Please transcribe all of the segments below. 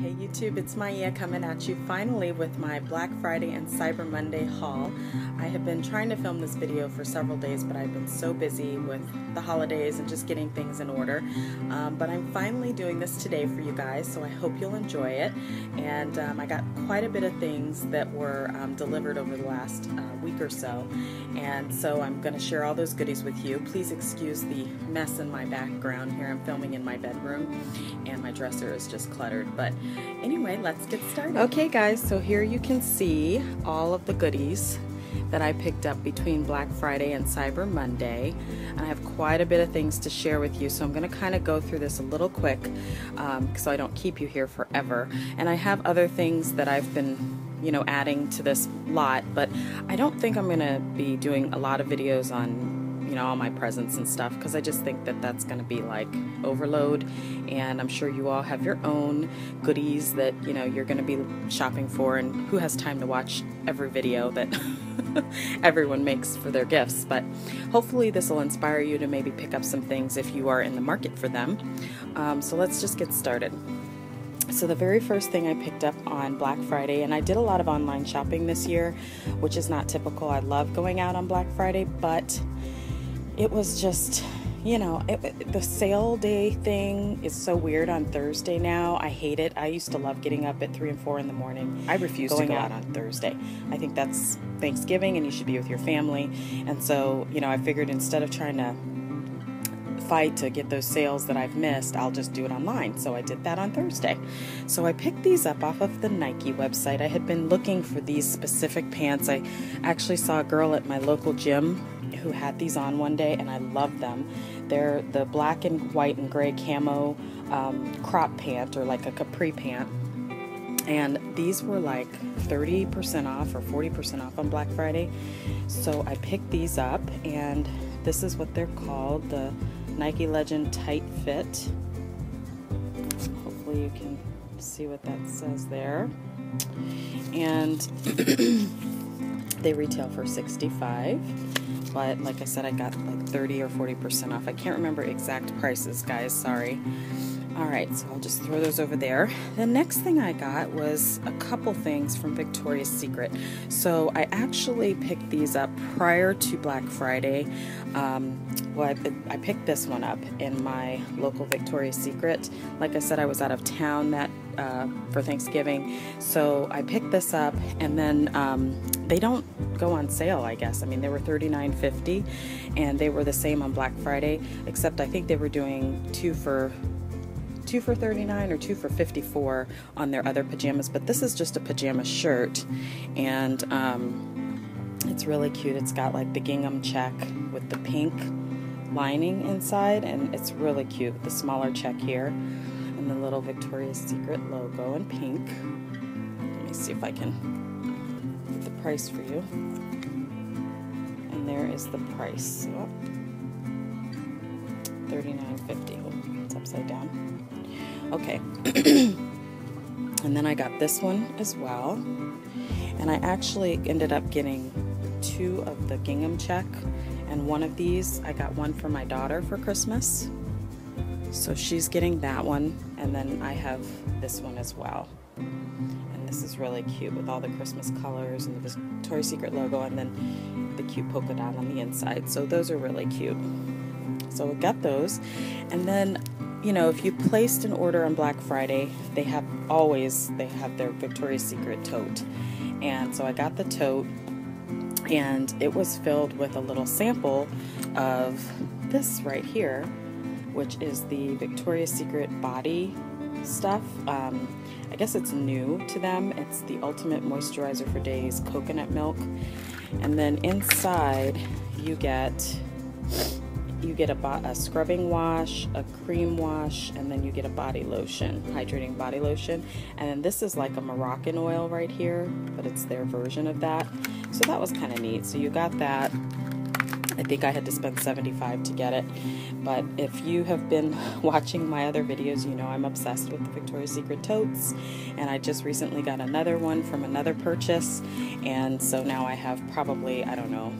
Hey YouTube, it's Maya coming at you finally with my Black Friday and Cyber Monday haul. I have been trying to film this video for several days, but I've been so busy with the holidays and just getting things in order. Um, but I'm finally doing this today for you guys, so I hope you'll enjoy it. And um, I got quite a bit of things that were um, delivered over the last uh, week or so. And so I'm going to share all those goodies with you. Please excuse the mess in my background here. I'm filming in my bedroom and my dresser is just cluttered. But anyway, let's get started. Okay guys, so here you can see all of the goodies that I picked up between Black Friday and Cyber Monday. And I have quite a bit of things to share with you, so I'm going to kind of go through this a little quick um, so I don't keep you here forever. And I have other things that I've been you know adding to this lot but I don't think I'm gonna be doing a lot of videos on you know all my presents and stuff because I just think that that's going to be like overload. And I'm sure you all have your own goodies that you know you're going to be shopping for and who has time to watch every video that everyone makes for their gifts? But hopefully this will inspire you to maybe pick up some things if you are in the market for them. Um, so let's just get started. So the very first thing I picked up on Black Friday, and I did a lot of online shopping this year, which is not typical. I love going out on Black Friday, but it was just you know it, the sale day thing is so weird on thursday now i hate it i used to love getting up at 3 and 4 in the morning i refuse to go out on thursday i think that's thanksgiving and you should be with your family and so you know i figured instead of trying to fight to get those sales that I've missed, I'll just do it online. So I did that on Thursday. So I picked these up off of the Nike website. I had been looking for these specific pants. I actually saw a girl at my local gym who had these on one day, and I love them. They're the black and white and gray camo um, crop pant or like a capri pant. And these were like 30% off or 40% off on Black Friday. So I picked these up, and this is what they're called the Nike Legend Tight Fit. Hopefully, you can see what that says there. And they retail for 65 but like I said, I got like 30 or 40% off. I can't remember exact prices, guys, sorry. All right, so I'll just throw those over there. The next thing I got was a couple things from Victoria's Secret. So I actually picked these up prior to Black Friday. Um, well, I, I, picked this one up in my local Victoria's Secret. Like I said, I was out of town that uh, for Thanksgiving, so I picked this up, and then um, they don't go on sale. I guess. I mean, they were $39.50, and they were the same on Black Friday, except I think they were doing two for two for 39 or two for 54 on their other pajamas but this is just a pajama shirt and um, it's really cute it's got like the gingham check with the pink lining inside and it's really cute the smaller check here the little Victoria's Secret logo in pink let me see if I can get the price for you and there is the price oh. 39.50 it's upside down Okay. and then I got this one as well. And I actually ended up getting two of the gingham check. And one of these, I got one for my daughter for Christmas. So she's getting that one. And then I have this one as well. And this is really cute with all the Christmas colors and the Victoria's Secret logo and then the cute polka dot on the inside. So those are really cute. So I got those. And then you know, if you placed an order on Black Friday, they have always they have their Victoria's Secret tote. And so I got the tote and it was filled with a little sample of this right here, which is the Victoria's Secret body stuff. Um, I guess it's new to them. It's the Ultimate Moisturizer for Days Coconut Milk. And then inside you get you get a, a, scrubbing wash, a cream wash, and then you get a body lotion, hydrating body lotion. And then this is like a Moroccan oil right here, but it's their version of that. So that was kind of neat. So you got that. I think I had to spend 75 to get it. But if you have been watching my other videos, you know I'm obsessed with the Victoria's Secret totes. And I just recently got another one from another purchase. And so now I have probably, I don't know,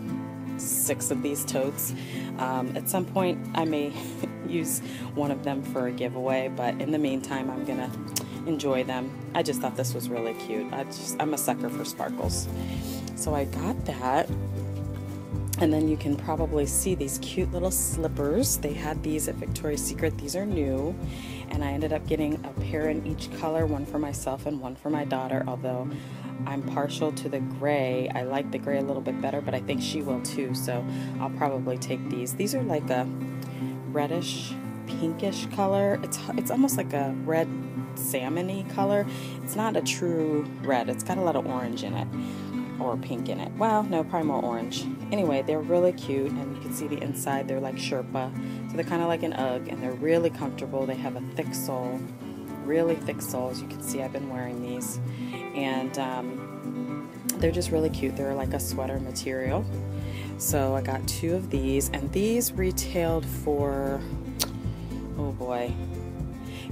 six of these totes. Um, at some point, I may use one of them for a giveaway, but in the meantime, I'm gonna enjoy them. I just thought this was really cute. I just I'm a sucker for sparkles. So I got that. And then you can probably see these cute little slippers. They had these at Victoria's Secret. These are new. And I ended up getting a pair in each color, one for myself and one for my daughter, although I'm partial to the gray. I like the gray a little bit better, but I think she will too, so I'll probably take these. These are like a reddish, pinkish color. It's, it's almost like a red salmony color. It's not a true red. It's got a lot of orange in it or pink in it. Well, no, probably more orange. Anyway, they're really cute, and you can see the inside. They're like Sherpa, so they're kind of like an UGG, and they're really comfortable. They have a thick sole, really thick sole. As you can see, I've been wearing these, and um, they're just really cute. They're like a sweater material. So I got two of these, and these retailed for, oh boy,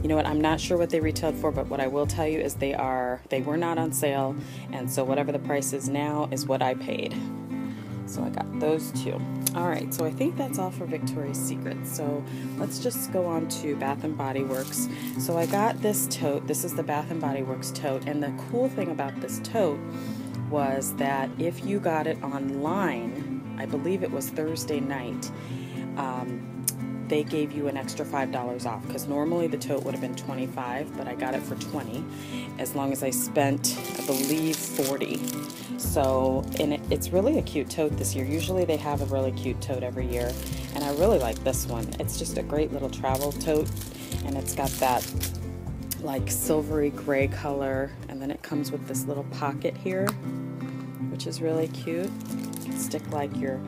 you know what? I'm not sure what they retailed for but what i will tell you is they are they were not on sale and so whatever the price is now is what i paid. So i got those two. All right so i think that's all for victoria's secret. So let's just go on to bath and body works. So i got this tote. This is the bath and body works tote and the cool thing about this tote was that if you got it online i believe it was thursday night um, they gave you an extra $5 off because normally the tote would have been 25 but I got it for 20 as long as I spent I believe 40 so and it, it's really a cute tote this year. Usually they have a really cute tote every year and I really like this one. It's just a great little travel tote and it's got that like silvery gray color and then it comes with this little pocket here which is really cute. You can stick like your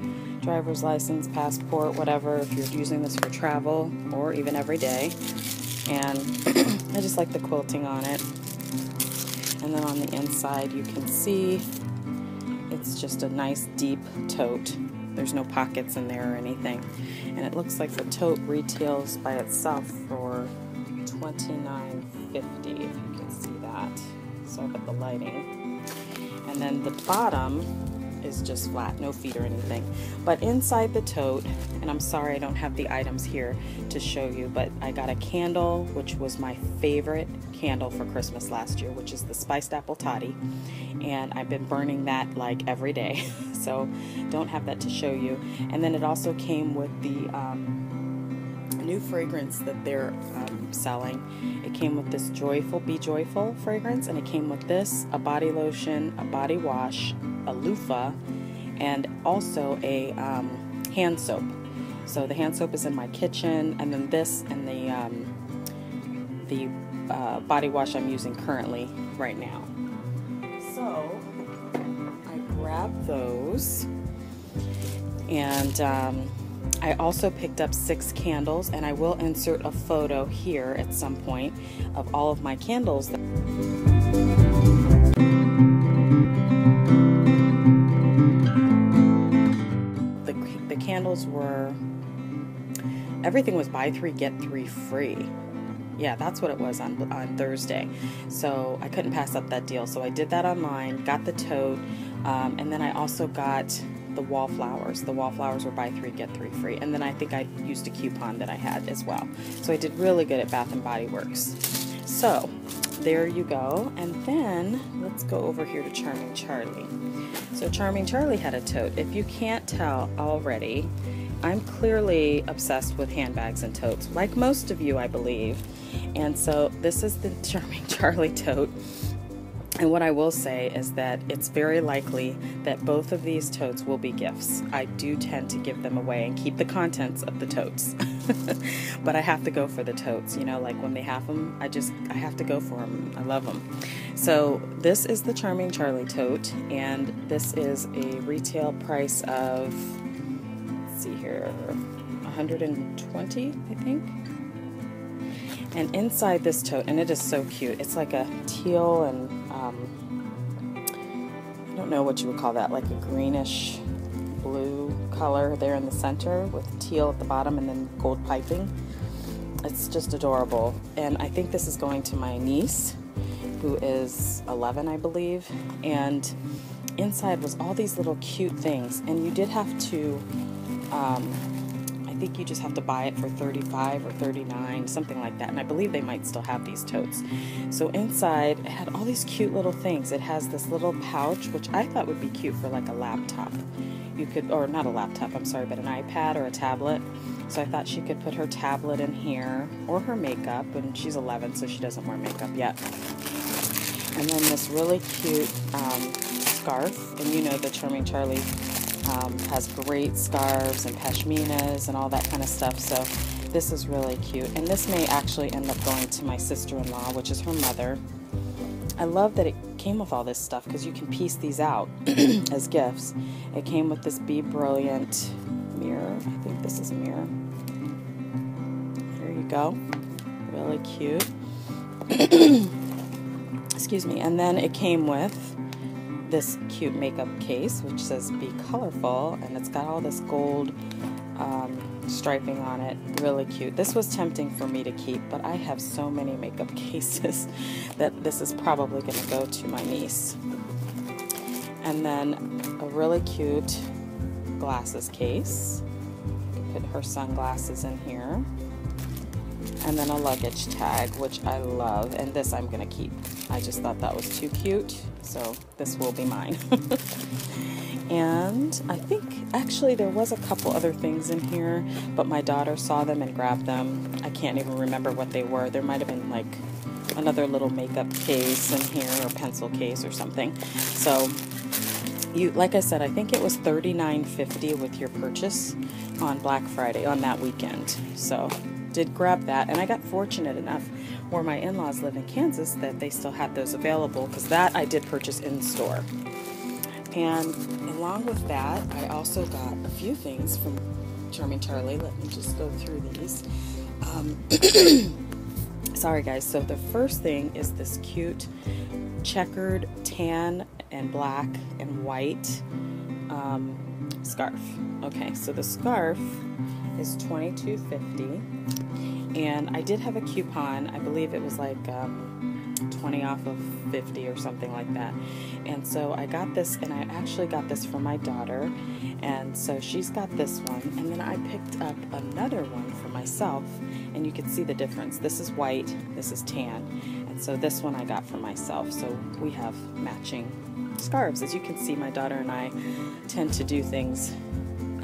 driver's license, passport, whatever, if you're using this for travel or even every day. And I just like the quilting on it. And then on the inside, you can see it's just a nice deep tote. There's no pockets in there or anything. And it looks like the tote retails by itself for $29.50 if you can see that. So at the lighting. And then the bottom is just flat, no feet or anything. But inside the tote, and I'm sorry I don't have the items here to show you, but I got a candle, which was my favorite candle for Christmas last year, which is the Spiced Apple Toddy. And I've been burning that like every day, so don't have that to show you. And then it also came with the um, new fragrance that they're um, selling. It came with this Joyful Be Joyful fragrance, and it came with this, a body lotion, a body wash, a loofah, and also a um, hand soap. So the hand soap is in my kitchen, and then this and the um, the uh, body wash I'm using currently right now. So I grabbed those, and um, I also picked up six candles, and I will insert a photo here at some point of all of my candles. The, the candles were everything was buy three get three free yeah that's what it was on on thursday so i couldn't pass up that deal so i did that online got the tote um, and then i also got the wallflowers the wallflowers were buy three get three free and then i think i used a coupon that i had as well so i did really good at bath and body works so there you go and then let's go over here to charming charlie so Charming Charlie had a tote. If you can't tell already, I'm clearly obsessed with handbags and totes, like most of you, I believe. And so this is the Charming Charlie tote. And what I will say is that it's very likely that both of these totes will be gifts. I do tend to give them away and keep the contents of the totes. but I have to go for the totes, you know, like when they have them, I just, I have to go for them. I love them. So this is the Charming Charlie tote, and this is a retail price of, let's see here, 120, I think. And inside this tote, and it is so cute, it's like a teal and um, I don't know what you would call that, like a greenish blue color there in the center with teal at the bottom and then gold piping. It's just adorable. And I think this is going to my niece, who is 11, I believe. And inside was all these little cute things. And you did have to, um, think you just have to buy it for 35 or 39, something like that. And I believe they might still have these totes. So inside, it had all these cute little things. It has this little pouch, which I thought would be cute for like a laptop. You could, or not a laptop, I'm sorry, but an iPad or a tablet. So I thought she could put her tablet in here or her makeup, and she's 11, so she doesn't wear makeup yet. And then this really cute um, scarf, and you know the Charming Charlie um, has great scarves and pashminas and all that kind of stuff. So this is really cute. And this may actually end up going to my sister-in-law, which is her mother. I love that it came with all this stuff because you can piece these out as gifts. It came with this Be Brilliant mirror. I think this is a mirror. Here you go. Really cute. Excuse me. And then it came with this cute makeup case which says be colorful and it's got all this gold um, striping on it. Really cute. This was tempting for me to keep but I have so many makeup cases that this is probably going to go to my niece. And then a really cute glasses case. Put her sunglasses in here. And then a luggage tag which I love and this I'm gonna keep I just thought that was too cute so this will be mine. and I think actually there was a couple other things in here, but my daughter saw them and grabbed them. I can't even remember what they were. There might have been like another little makeup case in here or pencil case or something. So you like I said, I think it was $39.50 with your purchase on Black Friday on that weekend. So did grab that and I got fortunate enough where my in-laws live in Kansas that they still had those available because that I did purchase in store. And along with that, I also got a few things from Charming Charlie. Let me just go through these. Um, sorry guys, so the first thing is this cute checkered tan and black and white um, scarf. Okay, so the scarf is $22.50 and I did have a coupon. I believe it was like um, 20 off of 50 or something like that. And so I got this, and I actually got this for my daughter, and so she's got this one. And then I picked up another one for myself, and you can see the difference. This is white, this is tan, and so this one I got for myself. So we have matching scarves. As you can see, my daughter and I tend to do things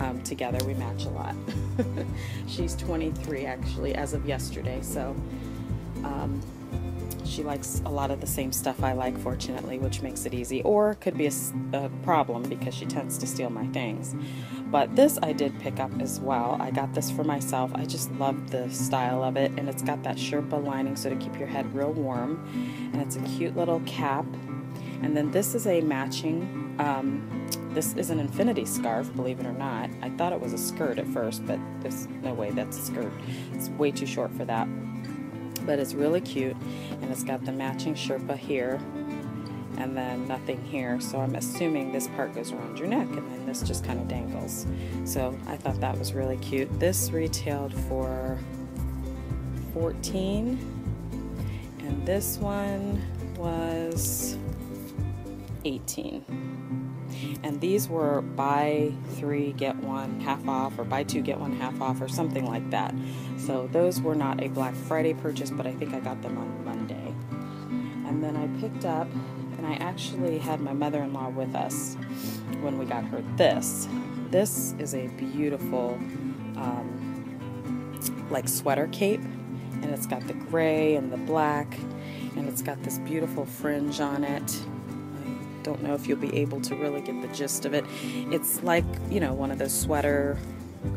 um, together. We match a lot. She's 23 actually as of yesterday, so um, she likes a lot of the same stuff I like, fortunately, which makes it easy. Or could be a, a, problem because she tends to steal my things. But this I did pick up as well. I got this for myself. I just love the style of it, and it's got that Sherpa lining so to keep your head real warm. And it's a cute little cap. And then this is a matching um, this is an infinity scarf, believe it or not. I thought it was a skirt at first, but there's no way that's a skirt. It's way too short for that. But it's really cute, and it's got the matching Sherpa here, and then nothing here. So I'm assuming this part goes around your neck, and then this just kind of dangles. So I thought that was really cute. This retailed for 14 and this one was 18 and these were buy three get one half off or buy two get one half off or something like that. So those were not a black friday purchase but i think i got them on monday. And then i picked up and i actually had my mother-in-law with us when we got her this. This is a beautiful um, like sweater cape and it's got the gray and the black and it's got this beautiful fringe on it don't know if you'll be able to really get the gist of it. It's like, you know, one of those sweater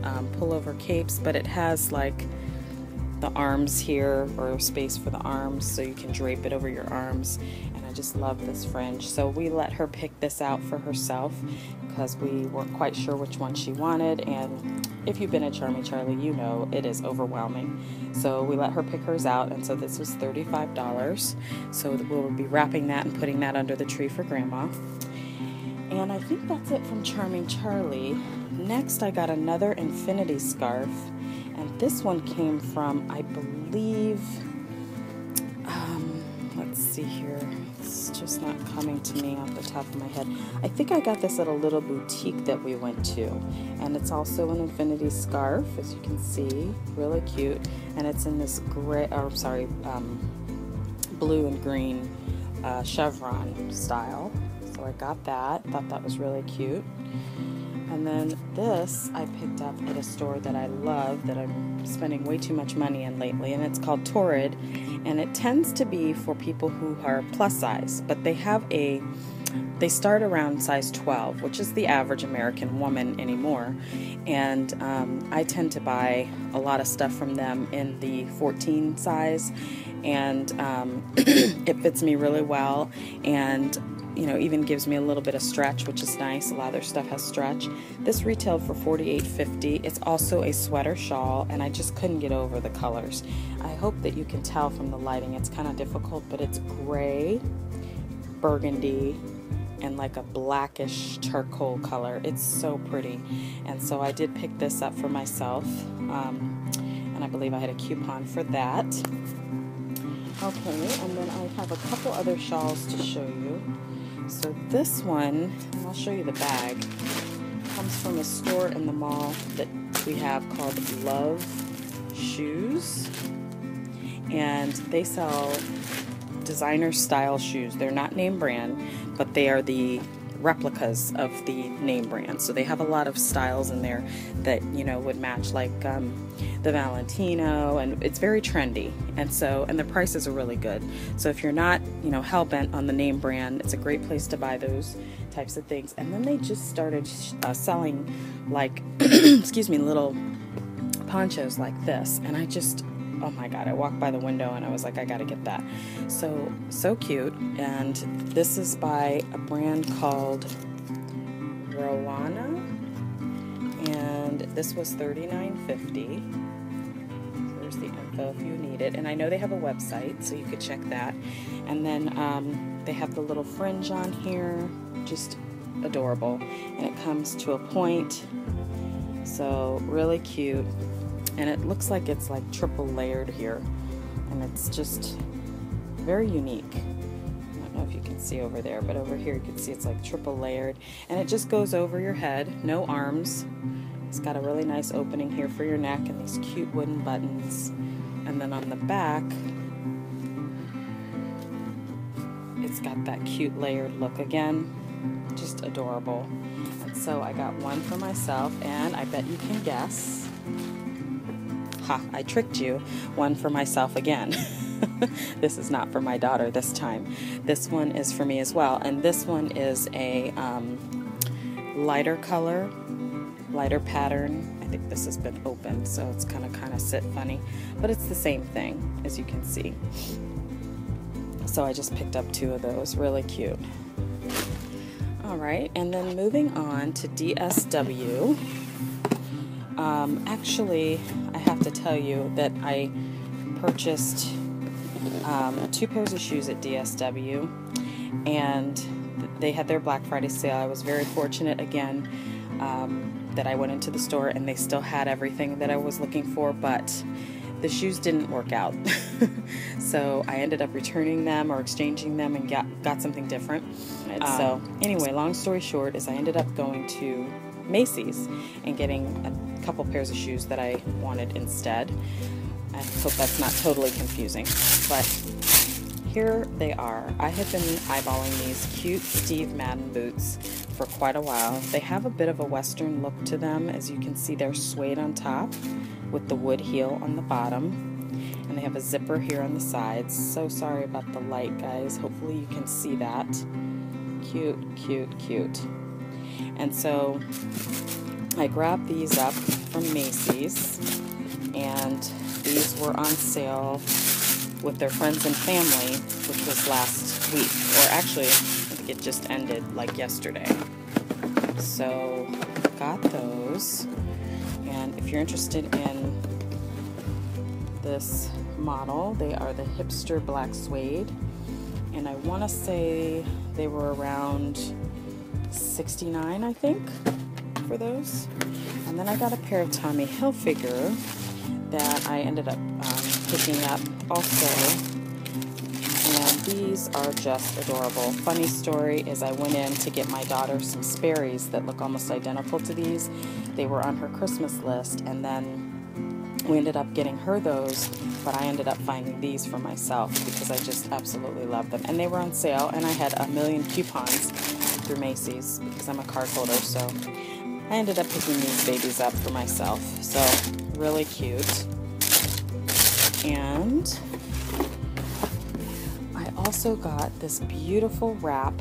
um, pullover capes, but it has like the arms here or space for the arms so you can drape it over your arms. I just love this fringe. So we let her pick this out for herself because we weren't quite sure which one she wanted. And if you've been at Charming Charlie, you know it is overwhelming. So we let her pick hers out, and so this was $35. So we'll be wrapping that and putting that under the tree for Grandma. And I think that's it from Charming Charlie. Next, I got another infinity scarf, and this one came from, I believe, um, let's see here. It's just not coming to me off the top of my head. I think I got this at a little boutique that we went to. And it's also an infinity scarf, as you can see. Really cute. And it's in this gray, or sorry, um, blue and green uh, chevron style. So I got that. Thought that was really cute. And then this I picked up at a store that I love that I'm spending way too much money in lately, and it's called Torrid. And it tends to be for people who are plus size, but they have a they start around size 12, which is the average American woman anymore. And um, I tend to buy a lot of stuff from them in the 14 size, and um, it fits me really well. And you know, even gives me a little bit of stretch, which is nice. A lot of their stuff has stretch. This retailed for $48.50. It's also a sweater shawl, and I just couldn't get over the colors. I hope that you can tell from the lighting. It's kind of difficult, but it's gray, burgundy, and like a blackish charcoal color. It's so pretty. And so I did pick this up for myself, um, and I believe I had a coupon for that. Okay, and then I have a couple other shawls to show you. So this one, I'll show you the bag, comes from a store in the mall that we have called Love Shoes. And they sell designer style shoes. They're not name brand, but they are the replicas of the name brand. So they have a lot of styles in there that, you know, would match like um, the Valentino and it's very trendy. And so, and the prices are really good. So if you're not, you know, hell bent on the name brand, it's a great place to buy those types of things. And then they just started uh, selling like, excuse me, little ponchos like this. And I just, oh my god i walked by the window and i was like i gotta get that. So so cute. And this is by a brand called rowana. And this was $39.50 there's the info if you need it. And i know they have a website so you could check that. And then um, they have the little fringe on here just adorable. And it comes to a point. So really cute and it looks like it's like triple layered here. And it's just very unique. I don't know if you can see over there but over here you can see it's like triple layered. And it just goes over your head no arms. It's got a really nice opening here for your neck and these cute wooden buttons. And then on the back it's got that cute layered look again. Just adorable. And so I got one for myself and I bet you can guess Ha, I tricked you. One for myself again. this is not for my daughter this time. This one is for me as well. And this one is a um, lighter color, lighter pattern. I think this has been opened, so it's gonna kind of sit funny. But it's the same thing, as you can see. So I just picked up two of those. Really cute. All right, and then moving on to DSW. Um, actually, I have to tell you that I purchased um, two pairs of shoes at DSW, and they had their Black Friday sale. I was very fortunate again um, that I went into the store and they still had everything that I was looking for, but the shoes didn't work out. so I ended up returning them or exchanging them and got, got something different. So, anyway, long story short, is I ended up going to Macy's and getting a couple pairs of shoes that I wanted instead. I hope that's not totally confusing, but here they are. I have been eyeballing these cute Steve Madden boots for quite a while. They have a bit of a western look to them. As you can see, they're suede on top with the wood heel on the bottom. And they have a zipper here on the sides. So sorry about the light, guys. Hopefully you can see that. Cute, cute, cute. And so I grabbed these up from Macy's, and these were on sale with their friends and family, which was last week, or actually, I think it just ended like yesterday. So, got those. And if you're interested in this model, they are the hipster black suede. And I want to say they were around 69 I think for those and then I got a pair of Tommy Hilfiger that I ended up um, picking up also and these are just adorable. Funny story is I went in to get my daughter some Sperry's that look almost identical to these. They were on her Christmas list and then we ended up getting her those, but I ended up finding these for myself because I just absolutely love them. And they were on sale and I had a million coupons through Macy's because I'm a card holder, so I ended up picking these babies up for myself. So really cute. And I also got this beautiful wrap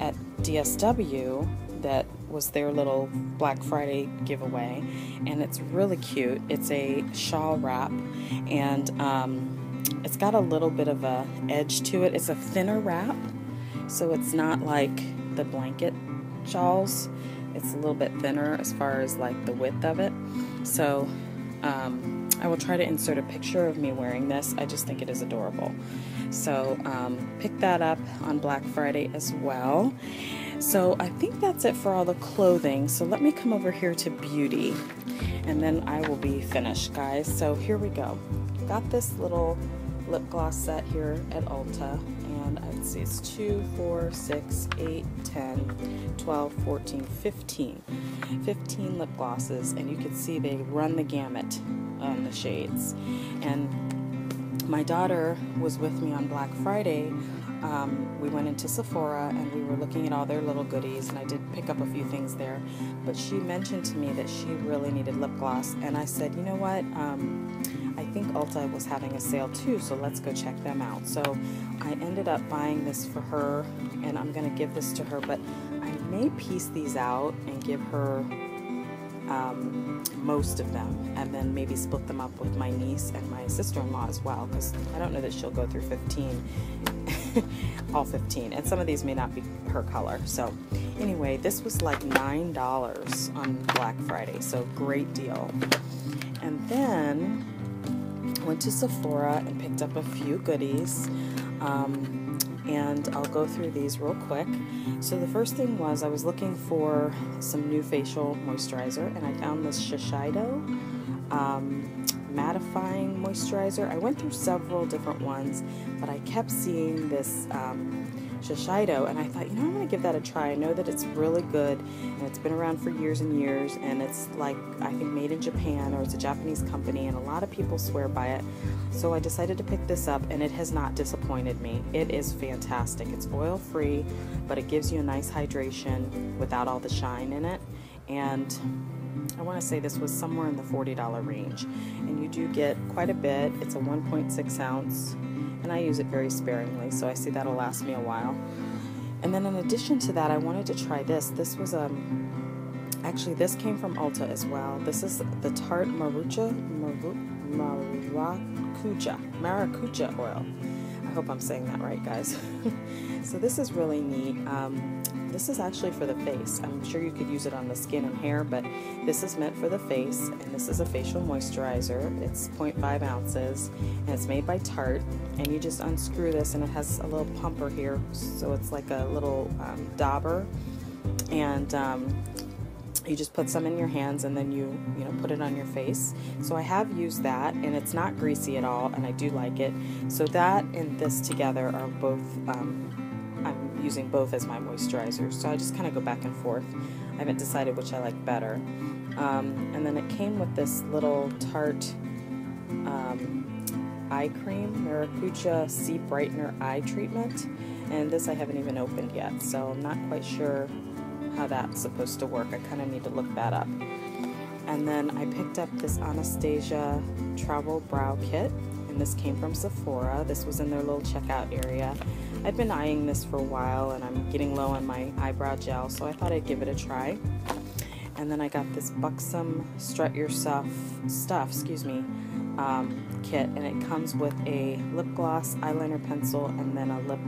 at DSW that was their little Black Friday giveaway, and it's really cute. It's a shawl wrap, and um, it's got a little bit of a edge to it. It's a thinner wrap, so it's not like the blanket shawls. It's a little bit thinner as far as like the width of it. So um, I will try to insert a picture of me wearing this. I just think it is adorable. So um, pick that up on Black Friday as well. So I think that's it for all the clothing. So let me come over here to beauty and then I will be finished, guys. So here we go. Got this little lip gloss set here at Ulta and I'd say it's 2, 4, 6, 8, 10, 12, 14, 15. 15 lip glosses and you can see they run the gamut on the shades. And my daughter was with me on Black Friday. Um, we went into Sephora and we were looking at all their little goodies, and I did pick up a few things there. But she mentioned to me that she really needed lip gloss, and I said, you know what? Um, I think Ulta was having a sale too, so let's go check them out. So I ended up buying this for her, and I'm going to give this to her, but I may piece these out and give her um, most of them and then maybe split them up with my niece and my sister-in-law as well because I don't know that she'll go through 15 all 15 and some of these may not be her color so anyway this was like nine dollars on Black Friday so great deal and then went to Sephora and picked up a few goodies um, and I'll go through these real quick. So the first thing was I was looking for some new facial moisturizer and I found this Shiseido um, mattifying moisturizer. I went through several different ones, but I kept seeing this um, Shiseido, and I thought, you know, I'm going to give that a try. I know that it's really good, and it's been around for years and years, and it's like, I think, made in Japan, or it's a Japanese company, and a lot of people swear by it. So I decided to pick this up, and it has not disappointed me. It is fantastic. It's oil free, but it gives you a nice hydration without all the shine in it, and I want to say this was somewhere in the $40 range, and you do get quite a bit. It's a 1.6 ounce and I use it very sparingly, so I see that'll last me a while. And then in addition to that, I wanted to try this. This was um actually this came from Ulta as well. This is the Tarte Marucha Maru, Maracuja Maracuja oil. I hope I'm saying that right, guys. so this is really neat. Um, this is actually for the face. I'm sure you could use it on the skin and hair, but this is meant for the face, and this is a facial moisturizer. It's 0.5 ounces, and it's made by Tarte, and you just unscrew this, and it has a little pumper here, so it's like a little um, dauber, and um, you just put some in your hands and then you you know put it on your face so I have used that and it's not greasy at all and I do like it so that and this together are both um, I'm using both as my moisturizer. so I just kind of go back and forth. I haven't decided which I like better. Um, and then it came with this little Tarte um, eye cream, Maracuja C-Brightener Eye Treatment. And this I haven't even opened yet, so I'm not quite sure how that's supposed to work. I kind of need to look that up. And then I picked up this Anastasia Travel Brow Kit, and this came from Sephora. This was in their little checkout area. I've been eyeing this for a while and I'm getting low on my eyebrow gel, so I thought I'd give it a try. And then I got this Buxom Strut Yourself stuff, excuse me, um, kit, and it comes with a lip gloss, eyeliner pencil, and then a lip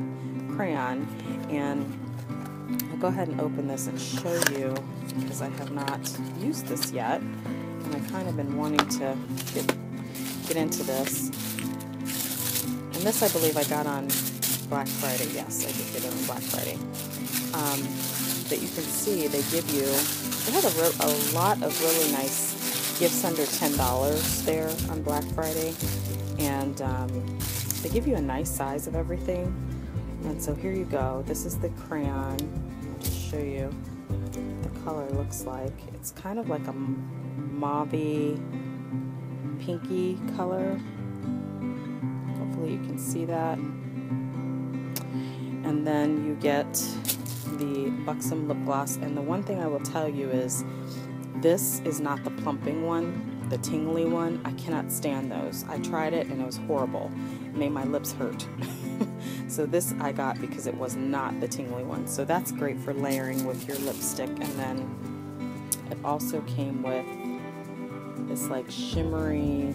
crayon. And I'll go ahead and open this and show you because I have not used this yet. And I've kind of been wanting to get, get into this. And this I believe I got on Black Friday. Yes, I did get it on Black Friday. Um, but you can see they give you, they have a, a lot of really nice gifts under $10 there on Black Friday. And um, they give you a nice size of everything. And so here you go. This is the crayon. I'll just show you the color looks like. It's kind of like a mauve pinky color. Hopefully you can see that. And then you get the Buxom lip gloss. And the one thing I will tell you is this is not the plumping one, the tingly one. I cannot stand those. I tried it and it was horrible. It made my lips hurt. so this I got because it was not the tingly one. So that's great for layering with your lipstick. And then it also came with this like shimmery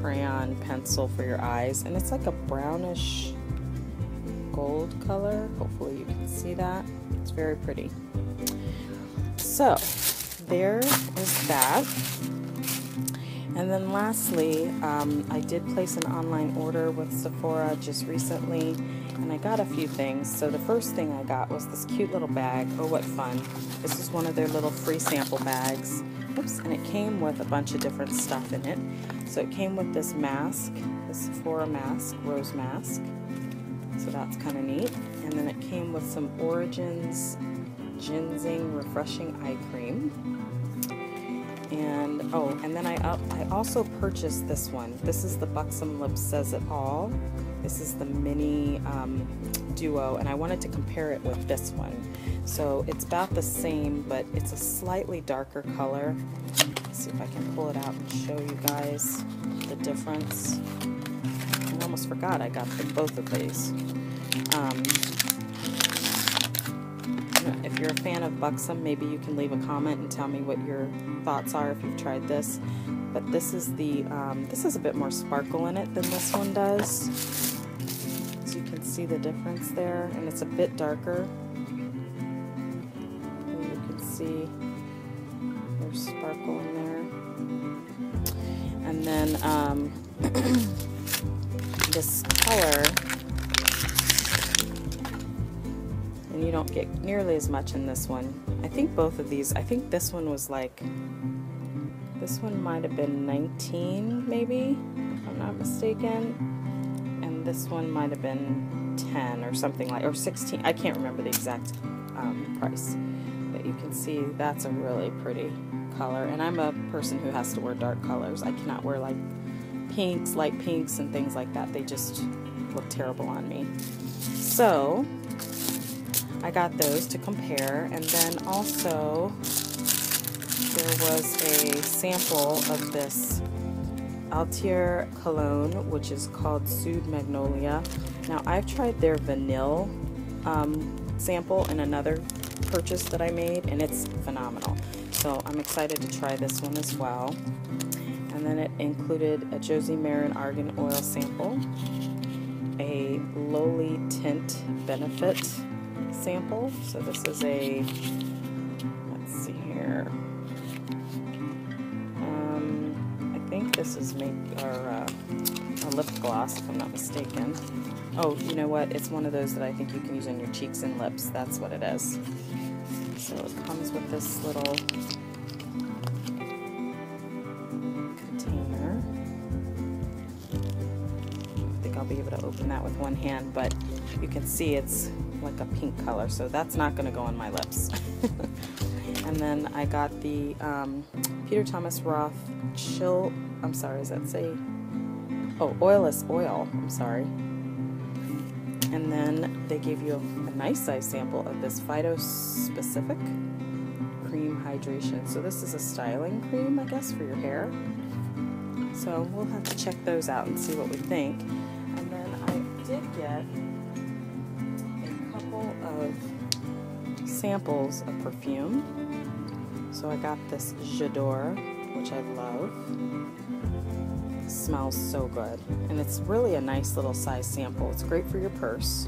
crayon pencil for your eyes. And it's like a brownish gold color. Hopefully you can see that. It's very pretty. So there is that. And then lastly, um, I did place an online order with Sephora just recently, and I got a few things. So the first thing I got was this cute little bag. Oh, what fun. This is one of their little free sample bags. Oops, and it came with a bunch of different stuff in it. So it came with this mask, this Sephora mask, rose mask. So that's kind of neat. And then it came with some Origins GinZing Refreshing Eye Cream. And, oh, and then I, uh, I also purchased this one. This is the Buxom Lips Says It All. This is the mini um, duo, and I wanted to compare it with this one. So it's about the same, but it's a slightly darker color. Let's see if I can pull it out and show you guys the difference. I almost forgot I got both of these. Um, if you're a fan of Buxom, maybe you can leave a comment and tell me what your thoughts are if you've tried this. But this is the um, this is a bit more sparkle in it than this one does. So you can see the difference there, and it's a bit darker. And you can see there's sparkle in there. And then um, this don't get nearly as much in this one. I think both of these, I think this one was like, this one might have been 19 maybe, if I'm not mistaken, and this one might have been 10 or something like, or 16, I can't remember the exact um, price, but you can see that's a really pretty color, and I'm a person who has to wear dark colors. I cannot wear like pinks, light pinks, and things like that. They just look terrible on me. So, I got those to compare. And then also, there was a sample of this Atelier cologne, which is called Sud Magnolia. Now, I've tried their vanilla um, sample in another purchase that I made, and it's phenomenal. So I'm excited to try this one as well. And then it included a Josie Maran Argan Oil sample, a Lowly Tint Benefit sample. So this is a, let's see here. Um, I think this is make or uh, a lip gloss, if I'm not mistaken. Oh, you know what? It's one of those that I think you can use on your cheeks and lips. That's what it is. So it comes with this little container. I think I'll be able to open that with one hand, but you can see it's like a pink color, so that's not going to go on my lips. and then I got the um, Peter Thomas Roth Chill, I'm sorry, does that say? Oh, Oilless Oil, I'm sorry. And then they gave you a, a nice size sample of this Phyto Specific Cream Hydration. So this is a styling cream, I guess, for your hair. So we'll have to check those out and see what we think. And then I did get samples of perfume. So I got this J'adore, which I love. It smells so good. And it's really a nice little size sample. It's great for your purse.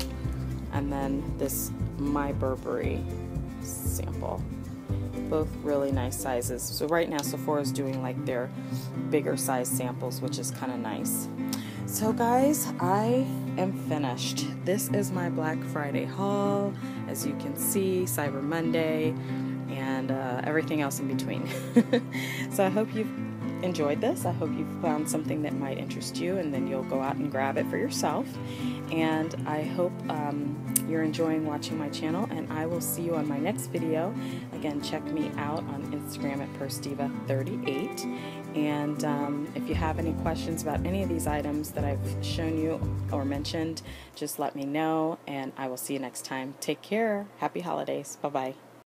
And then this My Burberry sample. Both really nice sizes. So right now Sephora is doing like their bigger size samples, which is kind of nice. So guys, I am finished. This is my Black Friday haul. As you can see, Cyber Monday and uh, everything else in between. so I hope you've enjoyed this. I hope you found something that might interest you, and then you'll go out and grab it for yourself. And I hope um, you're enjoying watching my channel, and I will see you on my next video. Again, check me out on Instagram at PurseDiva38. And um, if you have any questions about any of these items that I've shown you or mentioned, just let me know, and I will see you next time. Take care. Happy holidays. Bye bye.